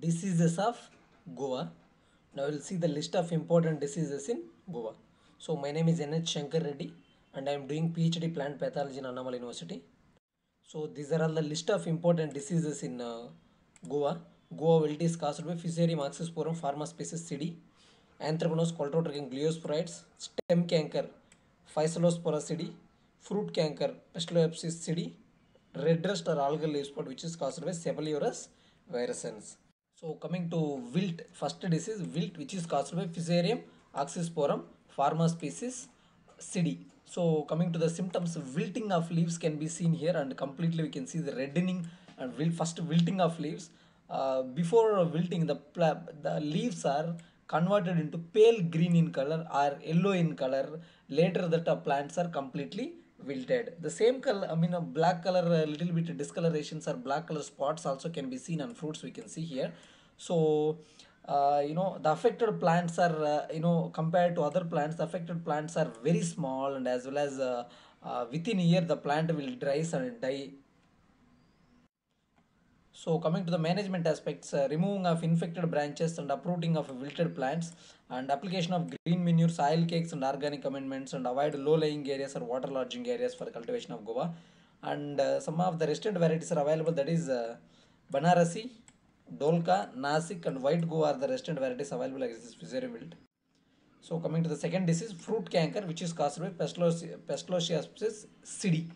diseases of guava. Now we'll see the list of important diseases in guava. So my name is N.H. Shankar Reddy and I am doing PhD plant pathology in Annamalai University. So these are all the list of important diseases in uh, guava. Guava wilt is caused by Fusarium oxysporum pharma species psidii, Anthracnose Colletotrichum gloeosporioides, stem canker Physalospora psidii, fruit canker Pestalotiopsis psidii, red rust or algal leaf spot which is caused by Cephaleuros virescens. So coming to wilt, first disease wilt which is caused by Fusarium oxysporum pharma species psidii. So coming to the symptoms, wilting of leaves can be seen here and completely we can see the reddening and wil- first wilting of leaves. Uh, before wilting, the the leaves are converted into pale green in color or yellow in color. Later, that plants are completely wilted. The same color, I mean, a black color, a little bit discolorations or black color spots also can be seen on fruits. We can see here. So uh, you know the affected plants are uh, you know compared to other plants the affected plants are very small and as well as uh, uh, within a year the plant will dry and die so coming to the management aspects uh, removing of infected branches and uprooting of wilted plants and application of green manure soil cakes and organic amendments and avoid low lying areas or water lodging areas for cultivation of guava and uh, some of the resistant varieties are available that is uh, banarasi Dholka, Nasik and white guava are the resistant varieties available against this fusarium wilt. So coming to the second disease, fruit canker, which is caused by Pestalotiopsis psidii.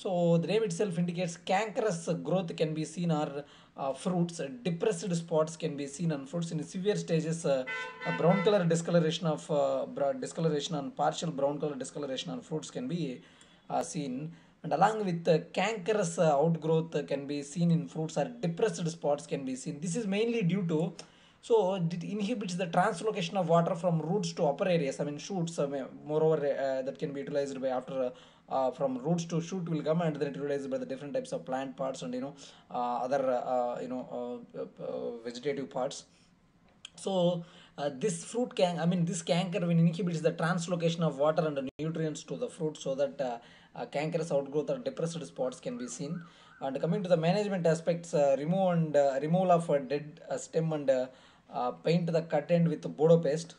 So the name itself indicates cankerous growth can be seen on uh, fruits. Depressed spots can be seen on fruits. In severe stages, uh, a brown color discoloration of uh, discoloration on partial brown color discoloration on fruits can be uh, seen and along with the cankerous uh, outgrowth can be seen in fruits or depressed spots can be seen this is mainly due to so it inhibits the translocation of water from roots to upper areas i mean shoots uh, moreover uh, that can be utilized by after uh, uh, from roots to shoot will come and then utilized by the different types of plant parts and you know uh, other uh, you know vegetative parts so uh, this fruit can I mean this canker when inhibits the translocation of water and nutrients to the fruit so that uh, uh, cankerous outgrowth or depressed spots can be seen. And coming to the management aspects, remove and removal of a dead stem and uh, paint the cut end with Bordeaux paste.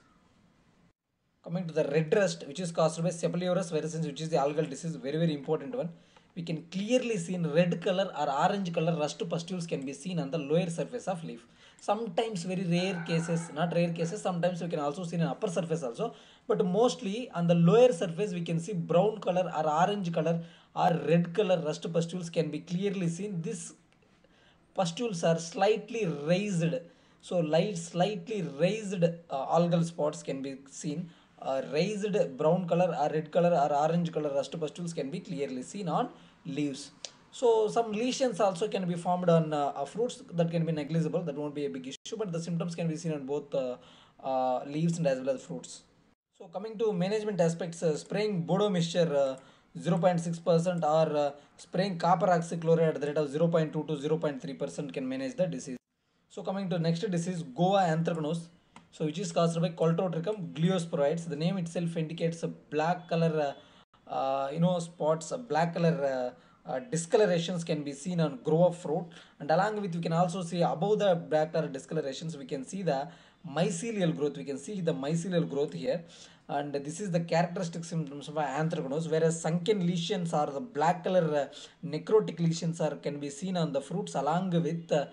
Coming to the red rust, which is caused by Cephaleuros virescens, which is the algal disease, very very important one. We can clearly see in red color or orange color rust pustules can be seen on the lower surface of leaf. Sometimes very rare cases, not rare cases, sometimes we can also see in upper surface also. But mostly on the lower surface we can see brown color or orange color or red color rust pustules can be clearly seen. These pustules are slightly raised so light slightly raised uh, algal spots can be seen. Uh, raised brown color or red color or orange color rust pustules can be clearly seen on leaves. So some lesions also can be formed on uh, fruits that can be negligible. That won't be a big issue but the symptoms can be seen on both uh, uh, leaves and as well as fruits. So coming to management aspects uh, spraying Bordeaux mixture uh, 0.6% or spraying copper oxychloride at the rate of 0.2 to 0.3% can manage the disease. So coming to next disease, guava anthracnose. So which is caused by Colletotrichum gloeosporioides. The name itself indicates a black color, uh, uh, you know, spots, uh, black color uh, uh, discolorations can be seen on grow of fruit and along with we can also see above the black color discolorations we can see the mycelial growth we can see the mycelial growth here and this is the characteristic symptoms of anthracnose whereas sunken lesions or the black color uh, necrotic lesions are can be seen on the fruits along with uh,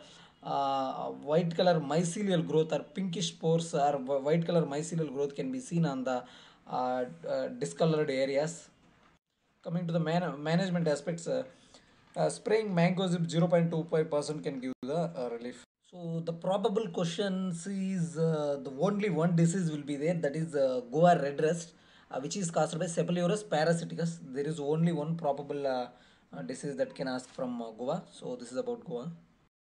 white color mycelial growth or pinkish spores or white color mycelial growth can be seen on the uh, uh, discolored areas coming to the man- management aspects uh, uh, spraying mancozeb 0.25% can give the uh, relief so the probable questions is uh, the only one disease will be there that is uh, guava red rust uh, which is caused by Cephaleuros parasiticus. There is only one probable uh, uh, disease that can ask from uh, guava. So this is about guava.